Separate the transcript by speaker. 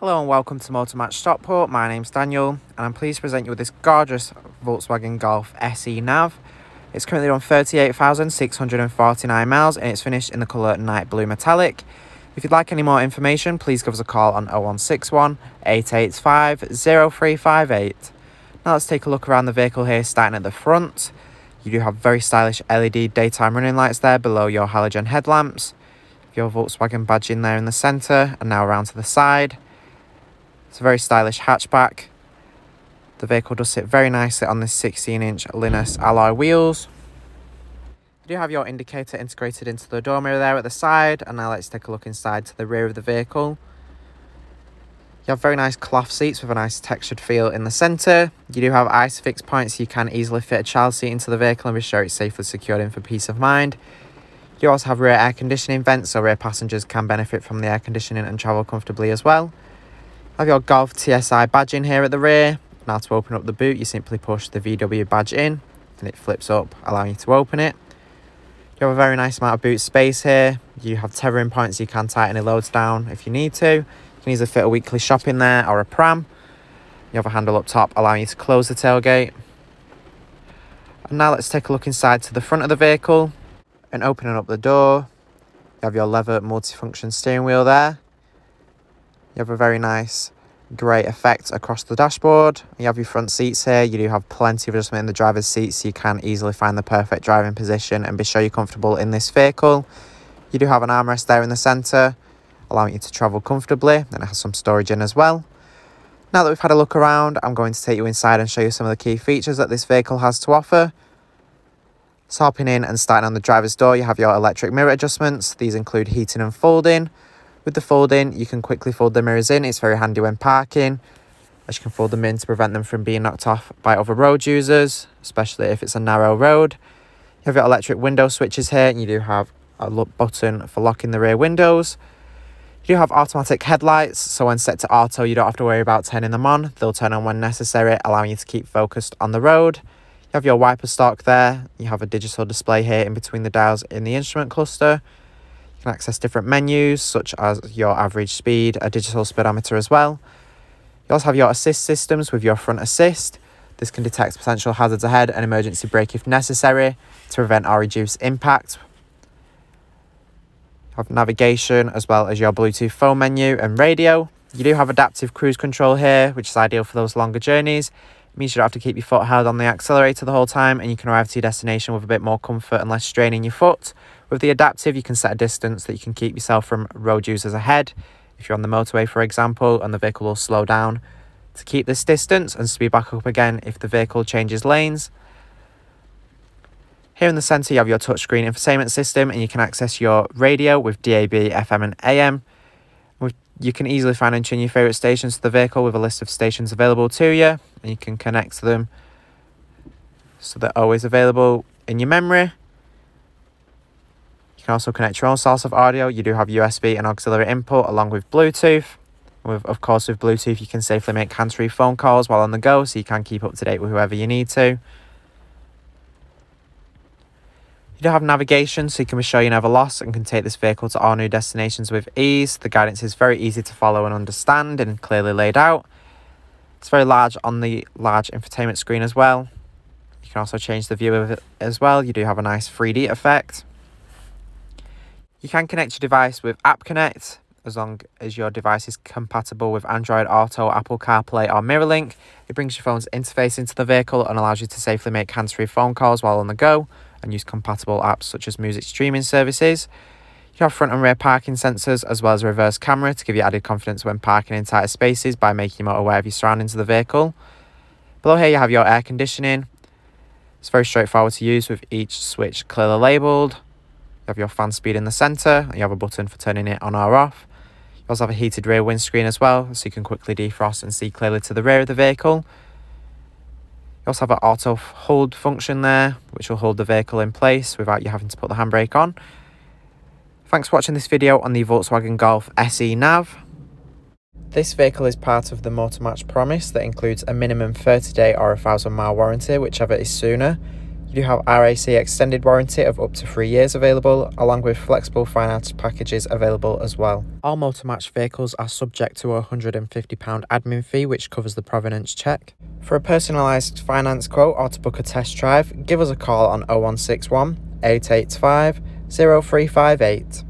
Speaker 1: Hello and welcome to Motormatch Stockport. My name's Daniel and I'm pleased to present you with this gorgeous Volkswagen Golf SE Nav. It's currently on 38,649 miles and it's finished in the colour Night Blue Metallic. If you'd like any more information, please give us a call on 0161 885 0358. Now let's take a look around the vehicle here, starting at the front. You do have very stylish LED daytime running lights there below your halogen headlamps. Your Volkswagen badge in there in the centre and now around to the side. It's a very stylish hatchback. The vehicle does sit very nicely on this 16 inch Linus alloy wheels. You do have your indicator integrated into the door mirror there at the side and now let's take a look inside to the rear of the vehicle. You have very nice cloth seats with a nice textured feel in the centre. You do have ice ISOFIX points so you can easily fit a child seat into the vehicle and be sure it's safely secured in for peace of mind. You also have rear air conditioning vents so rear passengers can benefit from the air conditioning and travel comfortably as well. Have your Golf TSI badge in here at the rear. Now to open up the boot you simply push the VW badge in and it flips up allowing you to open it. You have a very nice amount of boot space here. You have tethering points so you can tighten any loads down if you need to. You can easily fit a weekly shop in there or a pram. You have a handle up top allowing you to close the tailgate. And now let's take a look inside to the front of the vehicle and opening up the door, you have your leather multifunction steering wheel there. You have a very nice grey effect across the dashboard. You have your front seats here. You do have plenty of adjustment in the driver's seat so you can easily find the perfect driving position and be sure you're comfortable in this vehicle. You do have an armrest there in the centre, allowing you to travel comfortably and it has some storage in as well. Now that we've had a look around, I'm going to take you inside and show you some of the key features that this vehicle has to offer. So hopping in and starting on the driver's door, you have your electric mirror adjustments. These include heating and folding. With the folding, you can quickly fold the mirrors in. It's very handy when parking, as you can fold them in to prevent them from being knocked off by other road users, especially if it's a narrow road. You have your electric window switches here, and you do have a button for locking the rear windows. You do have automatic headlights, so when set to auto, you don't have to worry about turning them on. They'll turn on when necessary, allowing you to keep focused on the road. You have your wiper stalk there. You have a digital display here in between the dials in the instrument cluster. You can access different menus such as your average speed, a digital speedometer as well. You also have your assist systems with your front assist. This can detect potential hazards ahead and emergency brake if necessary to prevent or reduce impact. You have navigation as well as your Bluetooth phone menu and radio. You do have adaptive cruise control here, which is ideal for those longer journeys means you don't have to keep your foot held on the accelerator the whole time and you can arrive to your destination with a bit more comfort and less strain in your foot. With the adaptive, you can set a distance that you can keep yourself from road users ahead. If you're on the motorway, for example, and the vehicle will slow down to keep this distance and speed back up again if the vehicle changes lanes. Here in the centre, you have your touchscreen infotainment system and you can access your radio with DAB, FM and AM. You can easily find and tune your favourite stations to the vehicle with a list of stations available to you and you can connect to them so they're always available in your memory. You can also connect your own source of audio. You do have USB and auxiliary input along with Bluetooth. With, of course, with Bluetooth, you can safely make hands-free phone calls while on the go, so you can keep up to date with whoever you need to. You do have navigation, so you can be sure you're never lost and can take this vehicle to all new destinations with ease. The guidance is very easy to follow and understand and clearly laid out. It's very large on the large infotainment screen as well. You can also change the view of it as well. You do have a nice 3D effect. You can connect your device with App Connect as long as your device is compatible with Android Auto, Apple CarPlay or MirrorLink. It brings your phone's interface into the vehicle and allows you to safely make hands-free phone calls while on the go and use compatible apps such as music streaming services. You have front and rear parking sensors as well as a reverse camera to give you added confidence when parking in tighter spaces by making you more aware of your surroundings of the vehicle. Below here you have your air conditioning. It's very straightforward to use with each switch clearly labelled. You have your fan speed in the centre and you have a button for turning it on or off. You also have a heated rear windscreen as well so you can quickly defrost and see clearly to the rear of the vehicle you also have an auto hold function there, which will hold the vehicle in place without you having to put the handbrake on. Thanks for watching this video on the Volkswagen Golf SE Nav. This vehicle is part of the Motormatch promise that includes a minimum 30 day or a 1000 mile warranty, whichever is sooner. You do have RAC extended warranty of up to three years available, along with flexible finance packages available as well. All Motormatch vehicles are subject to a £150 admin fee, which covers the provenance check. For a personalised finance quote or to book a test drive, give us a call on 0161 885 0358.